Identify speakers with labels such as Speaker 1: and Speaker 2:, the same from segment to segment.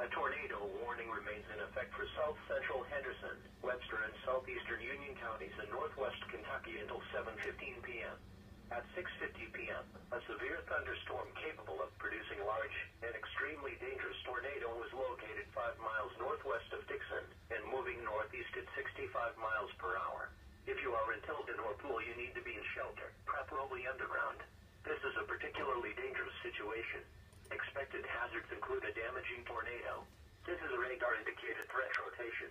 Speaker 1: A tornado warning remains in effect for south central Henderson, Webster, and southeastern Union counties in northwest Kentucky until 7.15 p.m. At 6.50 p.m., a severe thunderstorm capable of producing large and extremely dangerous tornado was located 5 miles northwest of Dixon and moving northeast at 65 miles per hour. If you are in Tilden or Poole, you need to be in shelter, preferably underground. This is a particularly dangerous situation. Expected hazards include a damaging tornado. This is a radar-indicated threat rotation.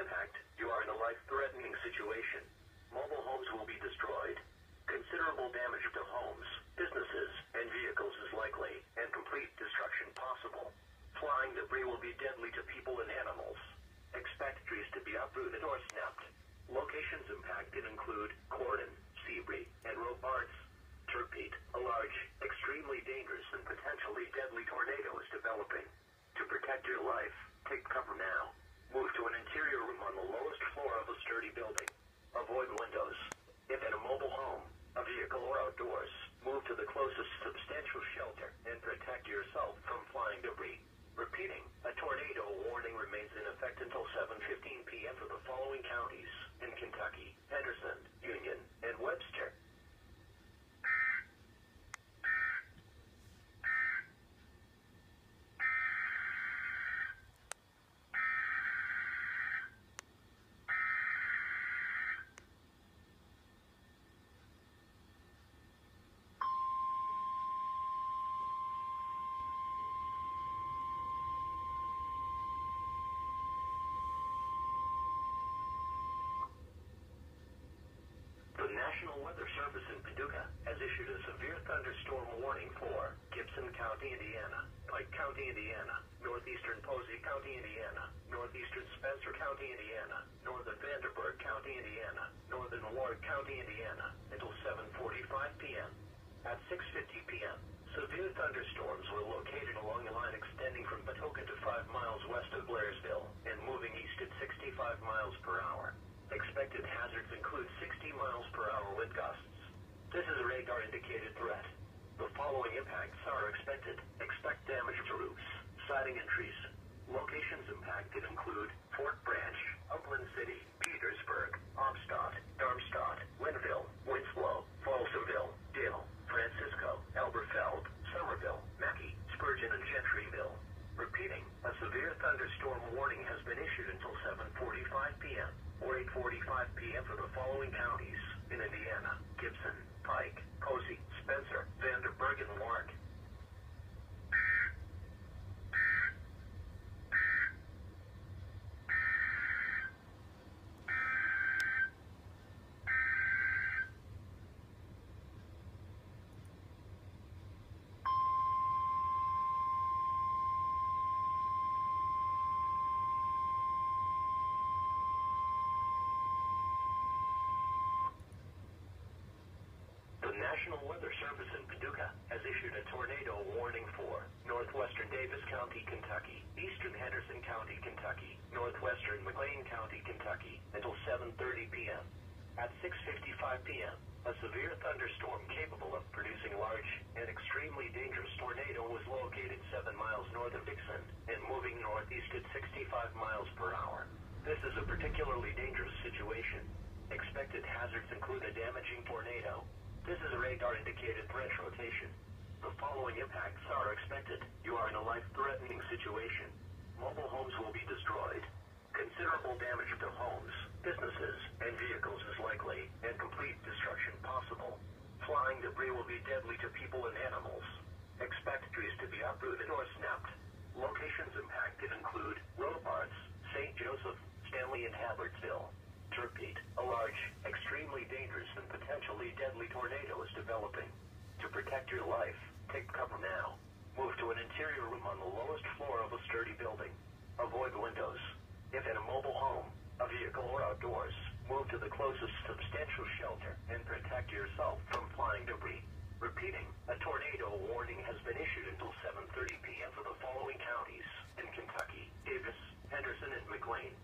Speaker 1: Impact, you are in a life-threatening situation. Mobile homes will be destroyed. Considerable damage to homes, businesses, and vehicles is likely, and complete destruction possible. Flying debris will be deadly to people and animals. Expect trees to be uprooted or snapped. Locations impacted include Corydon, Sebree, and Robards. Turpete, a large, extremely dangerous and potentially deadly tornado is developing. To protect your life, take cover now. Move to an interior room on the lowest floor of a sturdy building. Avoid windows. If in a mobile home, a vehicle, or outdoors, move to the closest substantial shelter and protect yourself from flying debris. Repeating, a tornado warning remains in effect until 7.15 p.m. for the following counties in Kentucky, Henderson, Union, and Webster. The National Weather Service in Paducah has issued a severe thunderstorm warning for Gibson County, Indiana, Pike County, Indiana, northeastern Posey County, Indiana, northeastern Spencer County, Indiana, northern Vanderburgh County, Indiana, northern Warrick County, Indiana, until 7.45 p.m. At 6.50 p.m., severe thunderstorms were located along a line extending from Patoka to 5 miles west of Blairsville and moving east at 65 miles per hour. Expected hazards include 60 miles per hour wind gusts. This is a radar indicated threat. The following impacts are expected. Expect damage to roofs, siding and trees. Locations impacted include Fort Branch, Oakland City, Petersburg, Haubstadt, Darmstadt, Lynnville, Winslow, Folsomville, Dale, Francisco, Elberfeld, Somerville, Mackey, Spurgeon, and Gentryville. Repeating, a severe thunderstorm warning has been issued until 7.45 p.m. or 8.45 p.m. for the following counties in Indiana, Gibson, Pike, Posey, Spencer, Vanderburgh, and Warrick. The National Weather Service in Paducah has issued a tornado warning for northwestern Daviess County, Kentucky, eastern Henderson County, Kentucky, northwestern McLean County, Kentucky, until 7.30 p.m. At 6.55 p.m., a severe thunderstorm capable of producing large and extremely dangerous tornado was located 7 miles north of Dixon and moving northeast at 65 miles per hour. This is a particularly dangerous situation. Expected hazards include a damaging tornado, this is a radar-indicated threat rotation. The following impacts are expected. You are in a life-threatening situation. Mobile homes will be destroyed. Considerable damage to homes, businesses, and vehicles is likely, and complete destruction possible. Flying debris will be deadly to people and animals. Expect trees to be uprooted or snapped. Locations impacted include Robards, St. Joseph, Stanley, and Hebbardsville. Turpete, a large, extremely dangerous and potentially deadly tornado is developing. To protect your life, take cover now. Move to an interior room on the lowest floor of a sturdy building. Avoid windows. If in a mobile home, a vehicle, or outdoors, move to the closest substantial shelter and protect yourself from flying debris. Repeating, a tornado warning has been issued until 7.30 p.m. for the following counties in Kentucky, Daviess, Henderson, and McLean.